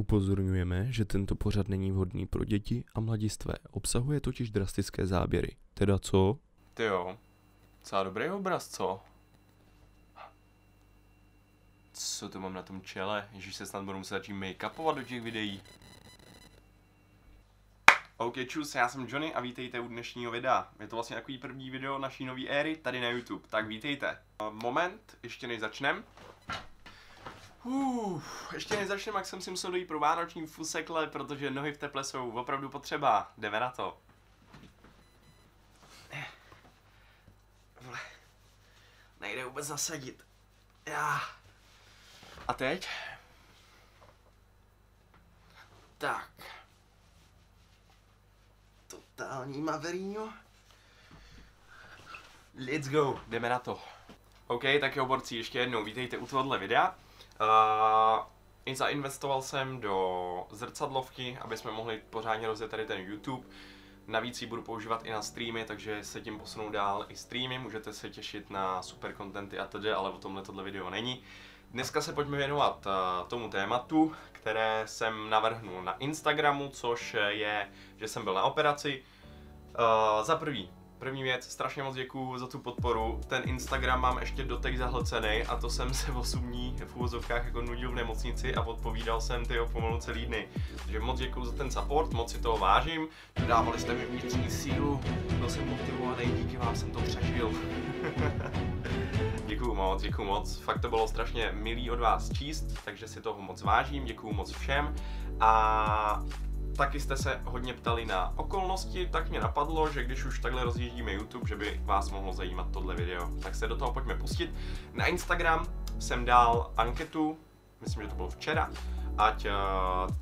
Upozorňujeme, že tento pořad není vhodný pro děti a mladistvé. Obsahuje totiž drastické záběry. Teda co? Ty jo, docela dobrý obraz, co? Co to mám na tom čele? Ježíš se snad budu muset začít make-upovat do těch videí. OK, čus, já jsem Johnny a vítejte u dnešního videa. Je to vlastně takový první video naší nové éry tady na YouTube, tak vítejte. Moment, ještě než začnem. Uf, ještě než začnem, jak jsem si musel dojít pro vánoční fusekle, protože nohy v teple jsou opravdu potřeba. Jdeme na to. Vle. Nejde vůbec zasadit. Já. A teď? Tak. Totální maverino. Let's go, jdeme na to. OK, tak jo, borci, ještě jednou vítejte u tohohle videa. I zainvestoval jsem do zrcadlovky, aby jsme mohli pořádně rozjet tady ten YouTube. Navíc ji budu používat i na streamy, takže se tím posunu dál i streamy, můžete se těšit na super contenty a tedy, ale o tomhle tohle video není. Dneska se pojďme věnovat uh, tomu tématu, které jsem navrhnul na Instagramu, což je, že jsem byl na operaci. Uh, za prvý, První věc, strašně moc děkuju za tu podporu. Ten Instagram mám ještě dotek zahlcený a to jsem se 8 dní v úvozovkách jako nudil v nemocnici a odpovídal jsem ty pomalu celý dny. Takže moc děkuju za ten support, moc si toho vážím. Dávali jste mi vnitřní sílu, byl jsem motivovaný, díky vám jsem to přežil. děkuju moc, děkuju moc. Fakt to bylo strašně milý od vás číst, takže si toho moc vážím, děkuju moc všem. A taky jste se hodně ptali na okolnosti, tak mě napadlo, že když už takhle rozjíždíme YouTube, že by vás mohlo zajímat tohle video. Tak se do toho pojďme pustit. Na Instagram jsem dal anketu, myslím, že to bylo včera, ať uh,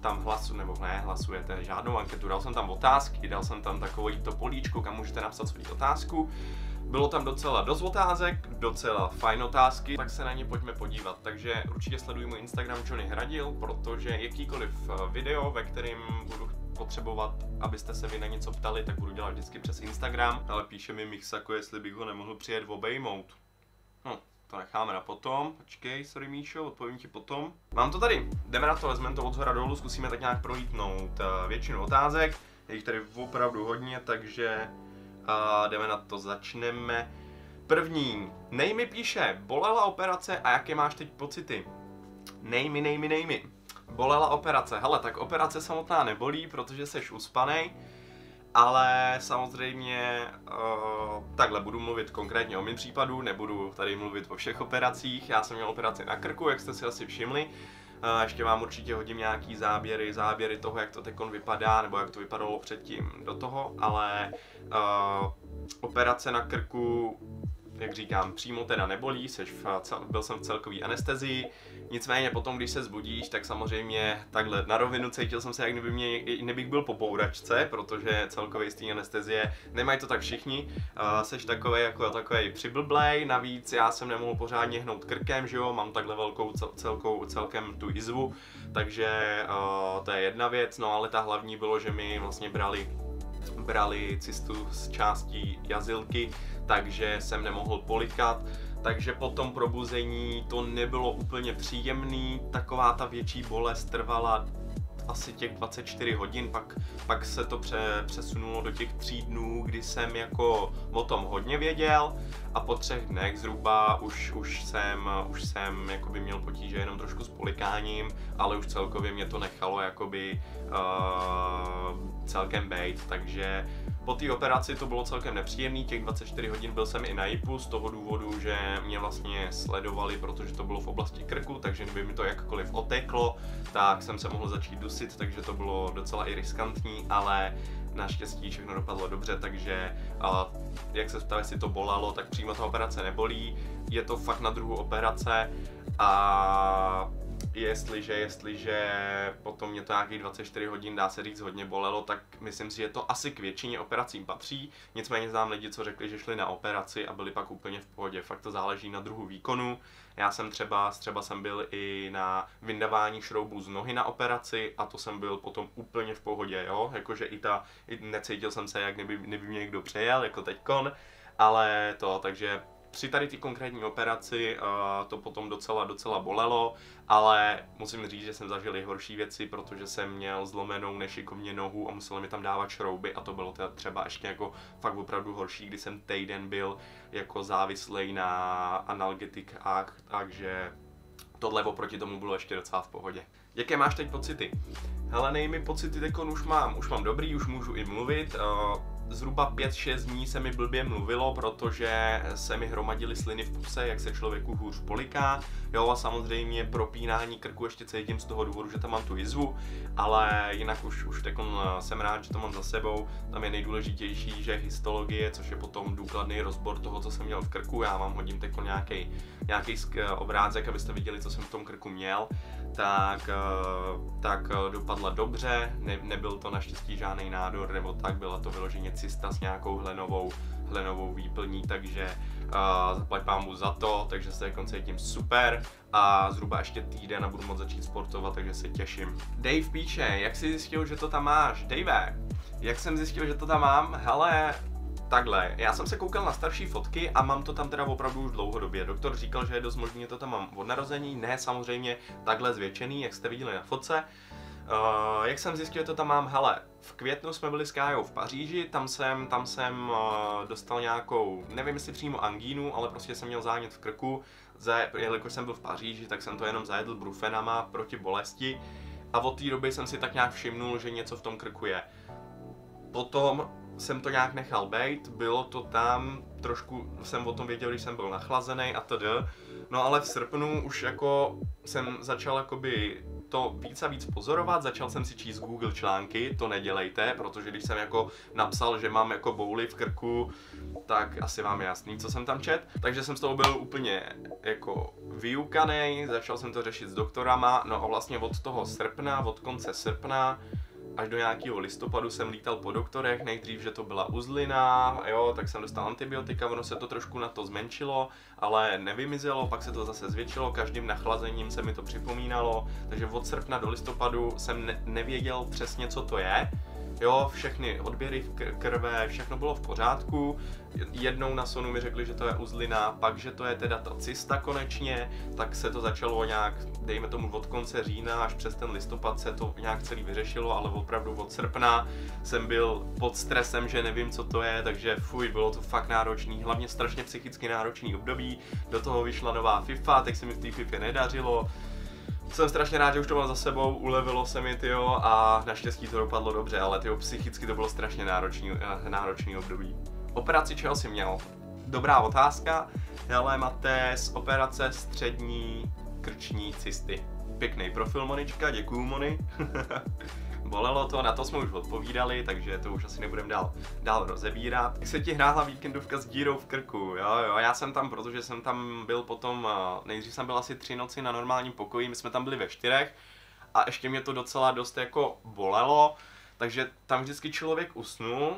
tam hlasu, nebo ne, hlasujete žádnou anketu, dal jsem tam otázky, dal jsem tam takový to políčko, kam můžete napsat svou otázku. Bylo tam docela dost otázek, docela fajn otázky, tak se na ně pojďme podívat. Takže určitě sleduj můj Instagram Johnny Hradil, protože jakýkoliv video, ve kterém budu potřebovat, abyste se vy na něco ptali, tak budu dělat vždycky přes Instagram. Ale píše mi Mixako, jestli bych ho nemohl přijet obejmout. Hm, to necháme na potom. Počkej, sorry Míšo, odpovím ti potom. Mám to tady, jdeme na to, vezmeme to od zhora dolů, zkusíme tak nějak prolítnout většinu otázek. Je jich tady opravdu hodně, takže a jdeme na to, začneme. První, Nej mi píše, bolela operace a jaké máš teď pocity? Nej mi, nej mi, nej mi. Bolela operace, hele, tak operace samotná nebolí, protože seš uspanej, ale samozřejmě uh, takhle budu mluvit konkrétně o mém případu, nebudu tady mluvit o všech operacích. Já jsem měl operaci na krku, jak jste si asi všimli. Uh, ještě vám určitě hodím nějaký záběry, záběry toho, jak to tekon vypadá, nebo jak to vypadalo předtím do toho, ale uh, operace na krku, jak říkám, přímo teda nebolí, seš v, byl jsem v celkový anestezii, nicméně potom, když se zbudíš, tak samozřejmě takhle na rovinu cítil jsem se, jak kdyby mě, nebych byl po bouračce, protože celkově z té anestezie nemají to tak všichni, uh, seš takový jako takový přiblblej, navíc já jsem nemohl pořádně hnout krkem, že jo, mám takhle velkou cel, celkou, celkem tu jizvu, takže uh, to je jedna věc, no ale ta hlavní bylo, že mi vlastně brali brali cystu z částí jazylky, takže jsem nemohl polikat, takže po tom probuzení to nebylo úplně příjemný, taková ta větší bolest trvala asi těch 24 hodin, pak, pak se to pře, přesunulo do těch tří dnů, kdy jsem jako o tom hodně věděl. A po třech dnech zhruba už, už jsem, už jsem jakoby měl potíže jenom trošku s polikáním, ale už celkově mě to nechalo jakoby uh, celkem bejt, takže po té operaci to bylo celkem nepříjemný, těch 24 hodin byl jsem i na JIPu z toho důvodu, že mě vlastně sledovali, protože to bylo v oblasti krku, takže kdyby mi to jakkoliv oteklo, tak jsem se mohl začít dusit, takže to bylo docela i riskantní, ale naštěstí všechno dopadlo dobře, takže jak se ptali, jestli to bolalo, tak přímo ta operace nebolí, je to fakt na druhou operace a jestliže, jestliže potom mě to nějakých 24 hodin, dá se říct, hodně bolelo, tak myslím si, že to asi k většině operacím patří. Nicméně znám lidi, co řekli, že šli na operaci a byli pak úplně v pohodě. Fakt to záleží na druhu výkonu. Já jsem třeba, třeba jsem byl i na vyndavání šroubů z nohy na operaci a to jsem byl potom úplně v pohodě, jo. Jakože i ta, i necítil jsem se, jak kdyby, kdyby mě někdo přejel, jako teďkon, ale to, takže při tady ty konkrétní operaci uh, to potom docela, docela bolelo, ale musím říct, že jsem zažil i horší věci, protože jsem měl zlomenou nešikovně nohu a museli mi tam dávat šrouby a to bylo teda třeba ještě jako fakt opravdu horší, kdy jsem týden byl jako závislý na analgetikách, takže tohle oproti tomu bylo ještě docela v pohodě. Jaké máš teď pocity? Hele, nejmi pocity teď už mám, už mám dobrý, už můžu i mluvit. Uh, zhruba 5-6 dní se mi blbě mluvilo, protože se mi hromadily sliny v puse, jak se člověku hůř poliká. Jo a samozřejmě propínání krku ještě cítím z toho důvodu, že tam mám tu jizvu, ale jinak už, už teď jsem rád, že to mám za sebou. Tam je nejdůležitější, že histologie, což je potom důkladný rozbor toho, co jsem měl v krku. Já vám hodím teď nějaký nějaký obrázek, abyste viděli, co jsem v tom krku měl tak, eh, tak eh, dopadla dobře, ne, nebyl to naštěstí žádný nádor nebo tak, byla to vyloženě cysta s nějakou hlenovou, hlenovou výplní, takže uh, zaplať za to, takže se jako cítím super a zhruba ještě týden a budu moct začít sportovat, takže se těším. Dave píše, jak jsi zjistil, že to tam máš? Dave, jak jsem zjistil, že to tam mám? Hele, Takhle, já jsem se koukal na starší fotky a mám to tam teda opravdu už dlouhodobě. Doktor říkal, že je dost možný, to tam mám od narození, ne samozřejmě takhle zvětšený, jak jste viděli na fotce. Uh, jak jsem zjistil, to tam mám, hele, v květnu jsme byli s Kájou v Paříži, tam jsem, tam jsem uh, dostal nějakou, nevím jestli přímo angínu, ale prostě jsem měl zánět v krku, ze, jelikož jsem byl v Paříži, tak jsem to jenom zajedl brufenama proti bolesti a od té doby jsem si tak nějak všimnul, že něco v tom krku je. Potom jsem to nějak nechal být, bylo to tam, trošku jsem o tom věděl, když jsem byl nachlazený a td. No ale v srpnu už jako jsem začal jakoby to víc a víc pozorovat, začal jsem si číst Google články, to nedělejte, protože když jsem jako napsal, že mám jako bouly v krku, tak asi vám je jasný, co jsem tam čet. Takže jsem z toho byl úplně jako vyukaný, začal jsem to řešit s doktorama, no a vlastně od toho srpna, od konce srpna, až do nějakého listopadu jsem lítal po doktorech, nejdřív, že to byla uzlina, jo, tak jsem dostal antibiotika, ono se to trošku na to zmenšilo, ale nevymizelo, pak se to zase zvětšilo, každým nachlazením se mi to připomínalo, takže od srpna do listopadu jsem ne- nevěděl přesně, co to je, Jo, všechny odběry krve, všechno bylo v pořádku. Jednou na sonu mi řekli, že to je uzlina, pak, že to je teda ta cysta konečně, tak se to začalo nějak, dejme tomu od konce října až přes ten listopad se to nějak celý vyřešilo, ale opravdu od srpna jsem byl pod stresem, že nevím, co to je, takže fuj, bylo to fakt náročný, hlavně strašně psychicky náročný období. Do toho vyšla nová FIFA, tak se mi v té FIFA nedařilo jsem strašně rád, že už to mám za sebou, ulevilo se mi, tyjo, a naštěstí to dopadlo dobře, ale tyjo, psychicky to bylo strašně náročný, eh, náročný období. Operaci čeho jsi měl? Dobrá otázka. Hele, máte z operace střední krční cysty. Pěkný profil, Monička, děkuju, Moni. bolelo to, na to jsme už odpovídali, takže to už asi nebudeme dál, dál rozebírat. Jak se ti hrála víkendovka s dírou v krku, jo, jo, já jsem tam, protože jsem tam byl potom, eh, nejdřív jsem byl asi tři noci na normálním pokoji, my jsme tam byli ve čtyřech a ještě mě to docela dost jako bolelo, takže tam vždycky člověk usnul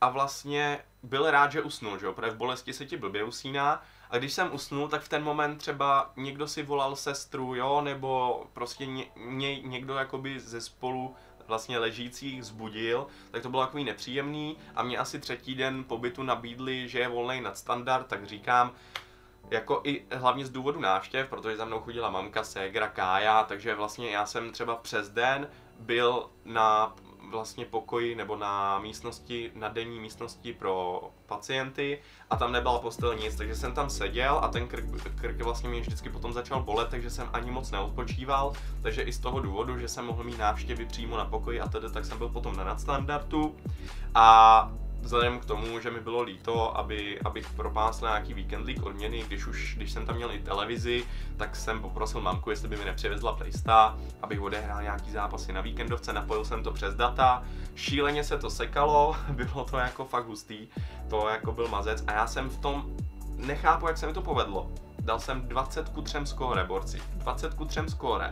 a vlastně byl rád, že usnul, že jo, protože v bolesti se ti blbě usíná, a když jsem usnul, tak v ten moment třeba někdo si volal sestru, jo, nebo prostě ně, ně, někdo jakoby ze spolu vlastně ležících zbudil, tak to bylo takový nepříjemný. A mě asi třetí den pobytu nabídli, že je volný nadstandard, tak říkám, jako i hlavně z důvodu návštěv, protože za mnou chodila mamka, ségra, Kája, takže vlastně já jsem třeba přes den byl na vlastně pokoji nebo na místnosti, na denní místnosti pro pacienty a tam nebyla postel nic, takže jsem tam seděl a ten krk, krk vlastně mě vždycky potom začal bolet, takže jsem ani moc neodpočíval, takže i z toho důvodu, že jsem mohl mít návštěvy přímo na pokoji a tedy, tak jsem byl potom na nadstandardu a vzhledem k tomu, že mi bylo líto, aby, abych propásl nějaký League odměny, když už, když jsem tam měl i televizi, tak jsem poprosil mamku, jestli by mi nepřivezla Playsta, abych odehrál nějaký zápasy na víkendovce, napojil jsem to přes data, šíleně se to sekalo, bylo to jako fakt hustý, to jako byl mazec a já jsem v tom, nechápu, jak se mi to povedlo. Dal jsem 20 ku 3 skóre, borci. 20 ku 3 skóre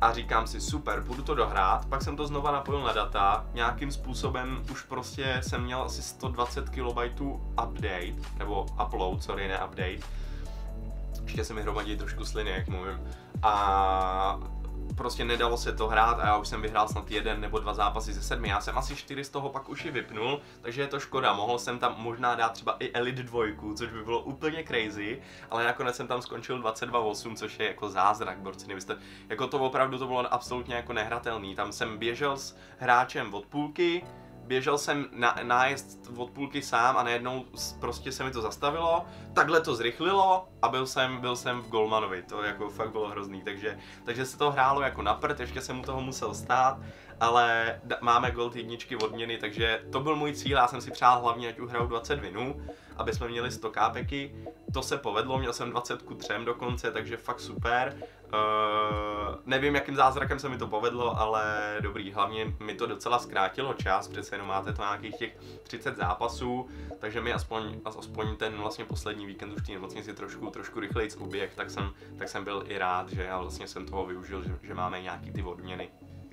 a říkám si super, budu to dohrát, pak jsem to znova napojil na data, nějakým způsobem už prostě jsem měl asi 120 KB update, nebo upload, sorry, ne update, ještě se mi hromadí trošku sliny, jak mluvím, a prostě nedalo se to hrát a já už jsem vyhrál snad jeden nebo dva zápasy ze sedmi. Já jsem asi čtyři z toho pak už i vypnul, takže je to škoda. Mohl jsem tam možná dát třeba i Elite 2, což by bylo úplně crazy, ale nakonec jsem tam skončil 22-8, což je jako zázrak, borci. Nebyste, jako to opravdu to bylo absolutně jako nehratelný. Tam jsem běžel s hráčem od půlky, běžel jsem na, nájezd od půlky sám a najednou prostě se mi to zastavilo, takhle to zrychlilo a byl jsem, byl jsem v Golmanovi, to jako fakt bylo hrozný, takže, takže se to hrálo jako na prd, ještě jsem mu toho musel stát, ale máme Gold jedničky odměny, takže to byl můj cíl, já jsem si přál hlavně, ať uhraju 20 vinů, aby jsme měli 100 kápeky, to se povedlo, měl jsem 20 ku 3 dokonce, takže fakt super. Uh, nevím, jakým zázrakem se mi to povedlo, ale dobrý, hlavně mi to docela zkrátilo čas, přece jenom máte to nějakých těch 30 zápasů, takže mi aspoň, aspoň ten vlastně poslední víkend už v té nemocnici trošku, trošku rychleji uběh, tak jsem, tak jsem byl i rád, že já vlastně jsem toho využil, že, že máme nějaký ty odměny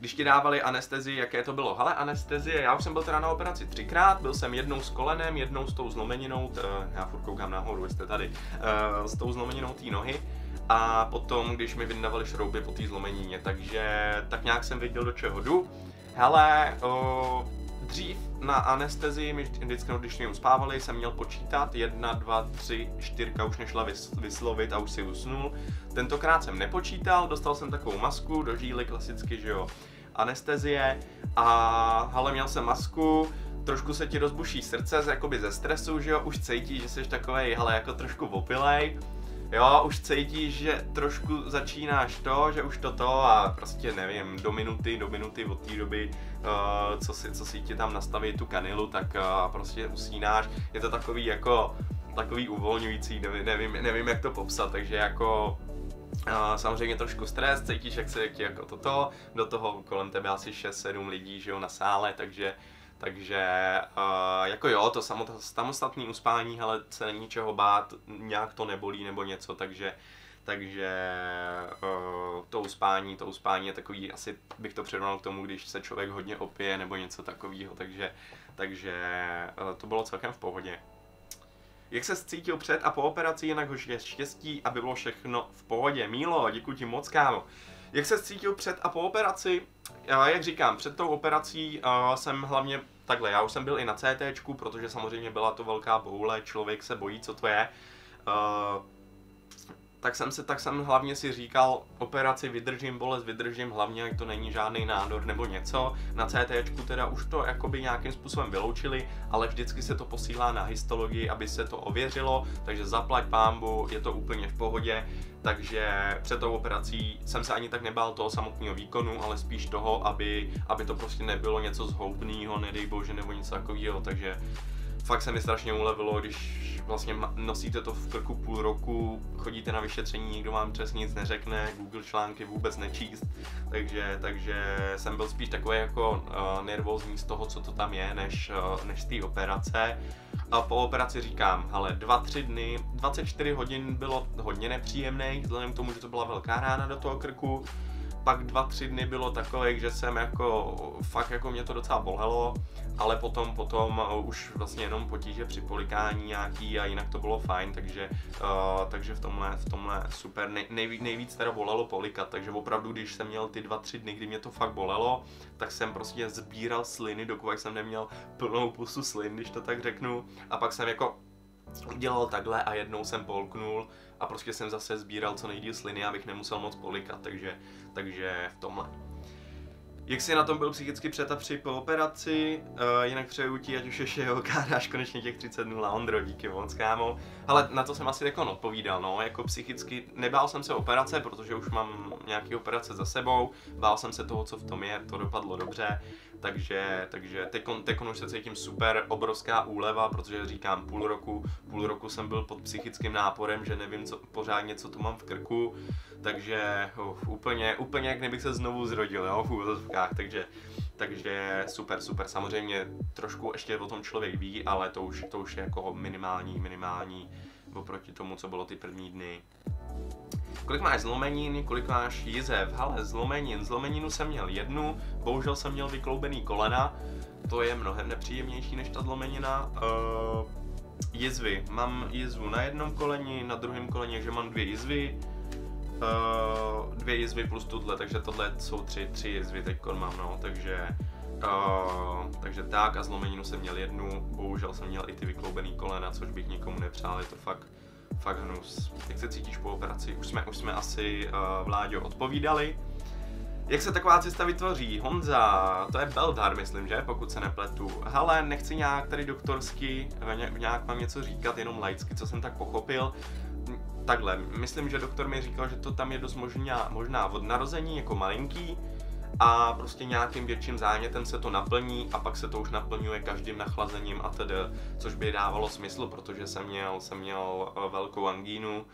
když ti dávali anestezi, jaké to bylo? Hele, anestezie, já už jsem byl teda na operaci třikrát, byl jsem jednou s kolenem, jednou s tou zlomeninou, t, já furt koukám nahoru, jste tady, uh, s tou zlomeninou té nohy a potom, když mi vyndavali šrouby po té zlomenině, takže tak nějak jsem věděl, do čeho jdu. Hele, uh, dřív na anestezii, mi vždycky, když mě uspávali, jsem měl počítat, jedna, dva, tři, čtyřka už nešla vyslovit a už si usnul. Tentokrát jsem nepočítal, dostal jsem takovou masku do žíly, klasicky, že jo, anestezie a ale měl jsem masku, trošku se ti rozbuší srdce z, jakoby ze stresu, že jo, už cítíš, že jsi takový, ale jako trošku opilej, jo, už cítíš, že trošku začínáš to, že už to to a prostě nevím, do minuty, do minuty od té doby, uh, co, si, co si ti tam nastaví tu kanilu, tak uh, prostě usínáš, je to takový jako, takový uvolňující, nevím, nevím, nevím jak to popsat, takže jako Uh, samozřejmě trošku stres, cítíš, jak se jak ti jako toto, do toho kolem tebe asi 6-7 lidí, že jo, na sále, takže takže uh, jako jo, to samostatné uspání, ale se není čeho bát, nějak to nebolí nebo něco, takže takže uh, to uspání, to uspání je takový, asi bych to přirovnal k tomu, když se člověk hodně opije nebo něco takového, takže, takže uh, to bylo celkem v pohodě. Jak se cítil před a po operaci, jinak už je štěstí, aby bylo všechno v pohodě. Mílo, děkuji ti moc, kámo. Jak se cítil před a po operaci? Já, jak říkám, před tou operací uh, jsem hlavně takhle, já už jsem byl i na CT, protože samozřejmě byla to velká boule, člověk se bojí, co to je. Uh, tak jsem se, tak jsem hlavně si říkal, operaci vydržím, bolest vydržím, hlavně, jak to není žádný nádor nebo něco. Na CT teda už to jakoby nějakým způsobem vyloučili, ale vždycky se to posílá na histologii, aby se to ověřilo, takže zaplať pámbu, je to úplně v pohodě. Takže před tou operací jsem se ani tak nebál toho samotného výkonu, ale spíš toho, aby, aby to prostě nebylo něco zhoubného, nedej bože, nebo něco takového, takže fakt se mi strašně ulevilo, když vlastně nosíte to v krku půl roku, chodíte na vyšetření, nikdo vám přes nic neřekne, Google články vůbec nečíst, takže, takže jsem byl spíš takový jako uh, nervózní z toho, co to tam je, než, uh, než z té operace. A po operaci říkám, ale 2-3 dny, 24 hodin bylo hodně nepříjemných, vzhledem k tomu, že to byla velká rána do toho krku, pak dva, tři dny bylo takové, že jsem jako, fakt jako mě to docela bolelo, ale potom, potom uh, už vlastně jenom potíže při polikání nějaký a jinak to bylo fajn, takže, uh, takže v tomhle, v tomhle super, Nej, nejvíc, nejvíc teda bolelo polikat, takže opravdu, když jsem měl ty dva, tři dny, kdy mě to fakt bolelo, tak jsem prostě sbíral sliny, dokud jsem neměl plnou pusu slin, když to tak řeknu, a pak jsem jako udělal takhle a jednou jsem polknul a prostě jsem zase sbíral co nejdíl sliny, abych nemusel moc polikat, takže, takže v tomhle. Jak jsi na tom byl psychicky před a při po operaci, uh, jinak přeju ti, ať už ještě jo, dáš konečně těch 30 dnů, Ondro, díky moc, kámo. Ale na to jsem asi jako odpovídal, no, jako psychicky, nebál jsem se operace, protože už mám nějaký operace za sebou, bál jsem se toho, co v tom je, to dopadlo dobře, takže, takže tekon, tekon už se cítím super, obrovská úleva, protože říkám, půl roku, půl roku jsem byl pod psychickým náporem, že nevím co, pořádně, co tu mám v krku, takže uf, úplně, úplně jak kdybych se znovu zrodil, jo, v úvozovkách, takže, takže super, super, samozřejmě trošku ještě o tom člověk ví, ale to už, to už je jako minimální, minimální oproti tomu, co bylo ty první dny. Kolik máš zlomenin, kolik máš jizev? Hele, zlomenin, zlomeninu jsem měl jednu, bohužel jsem měl vykloubený kolena, to je mnohem nepříjemnější než ta zlomenina. Uh, jizvy, mám jizvu na jednom koleni, na druhém koleni, že mám dvě jizvy. Uh, dvě jizvy plus tuhle, takže tohle jsou tři, tři jizvy teď mám, no, takže Uh, takže tak a zlomeninu jsem měl jednu, bohužel jsem měl i ty vykloubený kolena, což bych nikomu nepřál, je to fakt, fakt hnus. Jak se cítíš po operaci? Už jsme, už jsme asi uh, Vláďo odpovídali. Jak se taková cesta vytvoří? Honza, to je Beldar, myslím, že? Pokud se nepletu. Hele, nechci nějak tady doktorsky, nějak mám něco říkat, jenom laicky, co jsem tak pochopil. Takhle, myslím, že doktor mi říkal, že to tam je dost možná, možná od narození, jako malinký, a prostě nějakým větším zánětem se to naplní a pak se to už naplňuje každým nachlazením a tedy, což by dávalo smysl, protože jsem měl, jsem měl eh, velkou angínu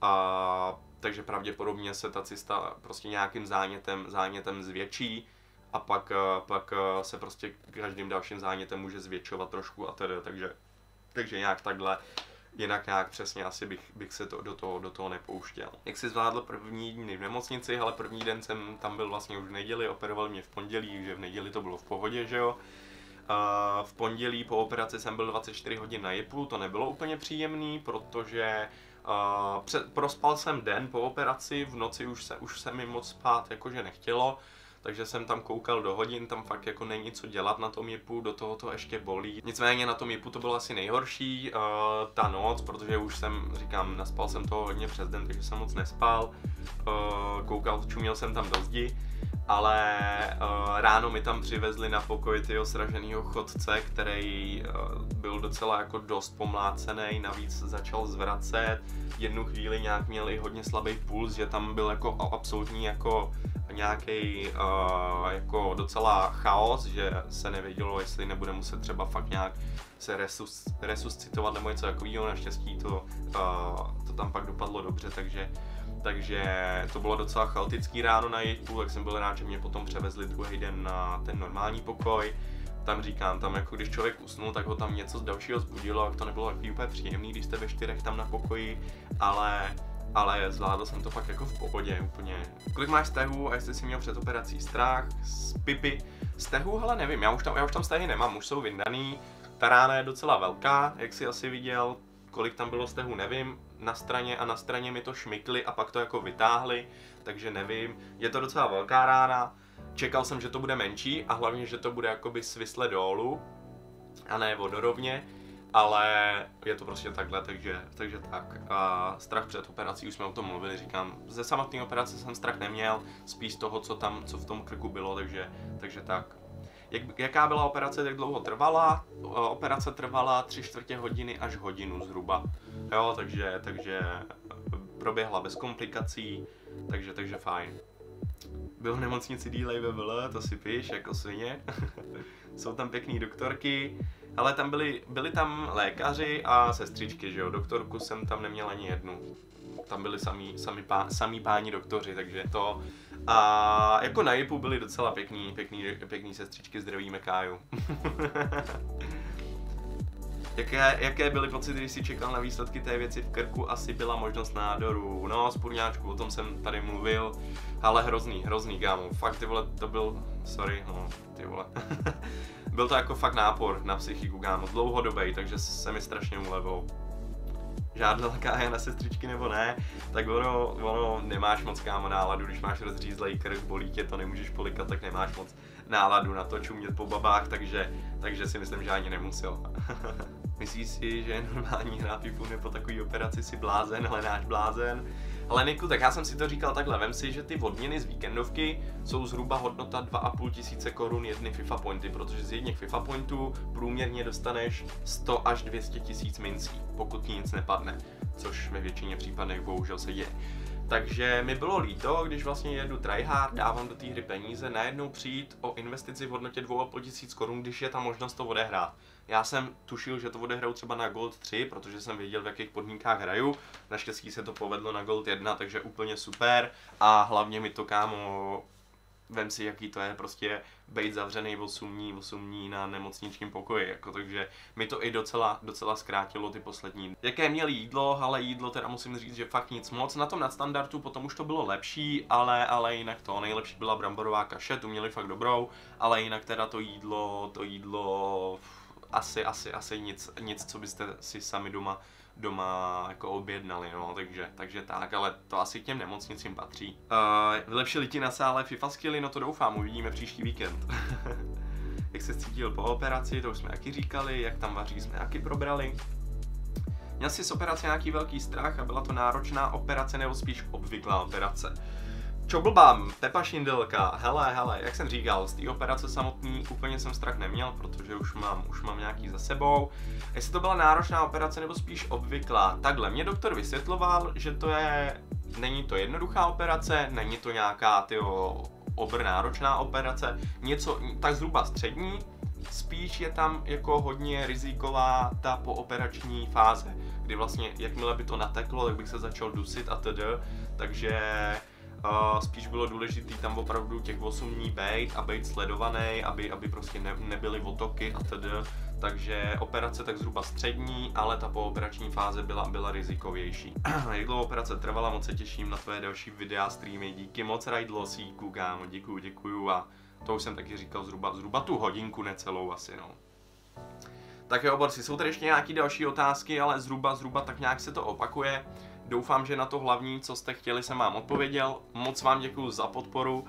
a takže pravděpodobně se ta cysta prostě nějakým zánětem, zánětem zvětší a pak, eh, pak eh, se prostě každým dalším zánětem může zvětšovat trošku a tedy, takže, takže nějak takhle jinak nějak přesně asi bych, bych se to, do, toho, do toho nepouštěl. Jak si zvládl první dny v nemocnici, ale první den jsem tam byl vlastně už v neděli, operoval mě v pondělí, že v neděli to bylo v pohodě, že jo. V pondělí po operaci jsem byl 24 hodin na JIPu, to nebylo úplně příjemný, protože uh, před, prospal jsem den po operaci, v noci už se, už se mi moc spát jakože nechtělo, takže jsem tam koukal do hodin, tam fakt jako není co dělat na tom JIPu, do toho to ještě bolí. Nicméně na tom JIPu to bylo asi nejhorší, uh, ta noc, protože už jsem, říkám, naspal jsem toho hodně přes den, takže jsem moc nespal, uh, koukal, čuměl jsem tam do zdi, ale uh, ráno mi tam přivezli na pokoj tyho sraženého chodce, který uh, byl docela jako dost pomlácený, navíc začal zvracet, jednu chvíli nějak měl i hodně slabý puls, že tam byl jako absolutní jako nějaký uh, jako docela chaos, že se nevědělo, jestli nebude muset třeba fakt nějak se resus, resuscitovat nebo něco takového. Naštěstí to, uh, to tam pak dopadlo dobře, takže takže to bylo docela chaotický ráno na jejku, tak jsem byl rád, že mě potom převezli druhý den na ten normální pokoj. Tam říkám, tam jako když člověk usnul, tak ho tam něco z dalšího zbudilo, tak to nebylo takový úplně příjemný, když jste ve čtyřech tam na pokoji, ale ale zvládl jsem to fakt jako v pohodě úplně. Kolik máš stehů a jestli jsi měl před operací strach, z pipy? Stehů, hele nevím, já už tam, já už tam stehy nemám, už jsou vyndaný. Ta rána je docela velká, jak si asi viděl, kolik tam bylo stehů, nevím. Na straně a na straně mi to šmykli a pak to jako vytáhli, takže nevím. Je to docela velká rána, čekal jsem, že to bude menší a hlavně, že to bude jakoby svisle dolů a ne vodorovně ale je to prostě takhle, takže, takže tak. A strach před operací, už jsme o tom mluvili, říkám, ze samotné operace jsem strach neměl, spíš toho, co tam, co v tom krku bylo, takže, takže tak. Jak, jaká byla operace, jak dlouho trvala? Operace trvala tři čtvrtě hodiny až hodinu zhruba. Jo, takže, takže proběhla bez komplikací, takže, takže fajn. Byl v nemocnici dílej ve to si píš, jako svině. Jsou tam pěkný doktorky, ale tam byli, byli tam lékaři a sestřičky, že jo, doktorku jsem tam neměl ani jednu. Tam byli sami, sami, pá, sami páni doktoři, takže to... A jako na JIPu byli docela pěkný, pěkný, pěkný sestřičky, zdravíme Káju. Jaké, jaké byly pocity, když jsi čekal na výsledky té věci v krku? Asi byla možnost nádoru. No, spurňáčku, o tom jsem tady mluvil. Ale hrozný, hrozný, kámo. Fakt, ty vole, to byl... Sorry, no, ty vole. byl to jako fakt nápor na psychiku, kámo, dlouhodobý, takže se mi strašně ulevil. Žádná je na sestřičky nebo ne, tak ono, ono nemáš moc kámo náladu, když máš rozřízlej krk, bolí tě to, nemůžeš polikat, tak nemáš moc náladu na to čumět po babách, takže, takže si myslím, že ani nemusel. Myslíš si, že je normální hrát pipu po takové operaci si blázen, ale náš blázen? Ale Niku, tak já jsem si to říkal takhle, vem si, že ty odměny z víkendovky jsou zhruba hodnota 2,5 tisíce korun jedny FIFA pointy, protože z jedných FIFA pointů průměrně dostaneš 100 až 200 tisíc mincí, pokud ti nic nepadne, což ve většině případech bohužel se děje. Takže mi bylo líto, když vlastně jedu tryhard, dávám do té hry peníze, najednou přijít o investici v hodnotě 2,5 tisíc korun, když je ta možnost to odehrát. Já jsem tušil, že to odehraju třeba na Gold 3, protože jsem věděl, v jakých podmínkách hraju. Naštěstí se to povedlo na Gold 1, takže úplně super. A hlavně mi to kámo vem si, jaký to je prostě být zavřený 8 dní, 8 dní na nemocničním pokoji, jako, takže mi to i docela, docela zkrátilo ty poslední. Jaké měl jídlo, ale jídlo teda musím říct, že fakt nic moc. Na tom nadstandardu potom už to bylo lepší, ale, ale jinak to nejlepší byla bramborová kaše, tu měli fakt dobrou, ale jinak teda to jídlo, to jídlo asi, asi, asi nic, nic, co byste si sami doma doma jako objednali, no, takže, takže tak, ale to asi k těm nemocnicím patří. Uh, vylepšili ti na sále FIFA skilly, no to doufám, uvidíme příští víkend. jak se cítil po operaci, to už jsme taky říkali, jak tam vaří jsme taky probrali. Měl jsi z operace nějaký velký strach a byla to náročná operace nebo spíš obvyklá operace? Čo blbám, Pepa Šindelka, hele, hele, jak jsem říkal, z té operace samotný úplně jsem strach neměl, protože už mám, už mám nějaký za sebou. Jestli to byla náročná operace nebo spíš obvyklá, takhle, mě doktor vysvětloval, že to je, není to jednoduchá operace, není to nějaká, tyjo, obr náročná operace, něco tak zhruba střední, spíš je tam jako hodně riziková ta pooperační fáze, kdy vlastně jakmile by to nateklo, tak bych se začal dusit a td. Takže Spíš bylo důležité tam opravdu těch 8 dní být a být sledovaný, aby, aby prostě ne, nebyly otoky a td. Takže operace tak zhruba střední, ale ta pooperační fáze byla, byla rizikovější. Jak dlouho operace trvala, moc se těším na tvoje další videa, streamy, díky moc Rajdlo, síku, kámo, děkuju, děkuju a to už jsem taky říkal zhruba, zhruba tu hodinku necelou asi, no. Tak jo, borci, jsou tady ještě nějaké další otázky, ale zhruba, zhruba tak nějak se to opakuje. Doufám, že na to hlavní, co jste chtěli, jsem vám odpověděl. Moc vám děkuji za podporu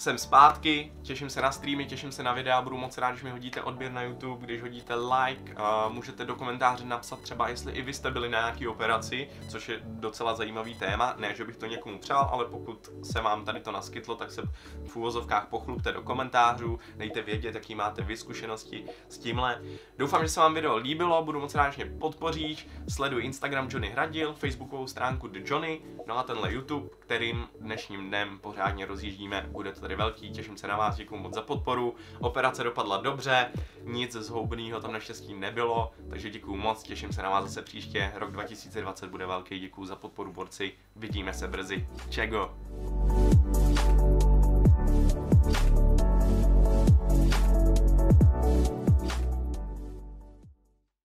jsem zpátky, těším se na streamy, těším se na videa, budu moc rád, když mi hodíte odběr na YouTube, když hodíte like, uh, můžete do komentáře napsat třeba, jestli i vy jste byli na nějaký operaci, což je docela zajímavý téma, ne, že bych to někomu přál, ale pokud se vám tady to naskytlo, tak se v úvozovkách pochlupte do komentářů, dejte vědět, jaký máte vy zkušenosti s tímhle. Doufám, že se vám video líbilo, budu moc rád, když podpoříš, sleduj Instagram Johnny Hradil, Facebookovou stránku The Johnny, no a tenhle YouTube, kterým dnešním dnem pořádně rozjíždíme, bude to tady velký, těším se na vás, děkuji moc za podporu. Operace dopadla dobře, nic zhoubného tam naštěstí nebylo, takže děkuji moc, těším se na vás zase příště. Rok 2020 bude velký, děkuji za podporu borci, vidíme se brzy. Čego!